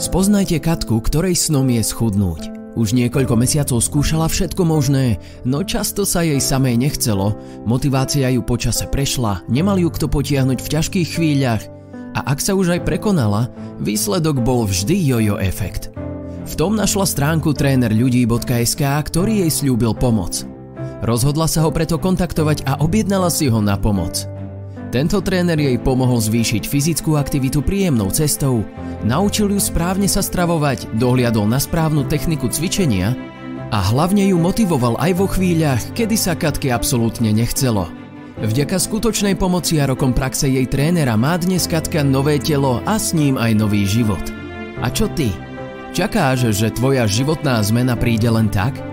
Spoznajte Katku, ktorej snom je schudnúť. Už niekoľko mesiacov skúšala všetko možné, no často sa jej samej nechcelo, motivácia ju počase prešla, nemal ju kto potiahnuť v ťažkých chvíľach a ak sa už aj prekonala, výsledok bol vždy jojo efekt. V tom našla stránku trénerľudí.sk, ktorý jej slúbil pomoc. Rozhodla sa ho preto kontaktovať a objednala si ho na pomoc. Tento tréner jej pomohol zvýšiť fyzickú aktivitu príjemnou cestou, naučil ju správne sa stravovať, dohliadol na správnu techniku cvičenia a hlavne ju motivoval aj vo chvíľach, kedy sa Katke absolútne nechcelo. Vďaka skutočnej pomoci a rokom praxe jej trénera má dnes Katka nové telo a s ním aj nový život. A čo ty? Čakáš, že tvoja životná zmena príde len tak?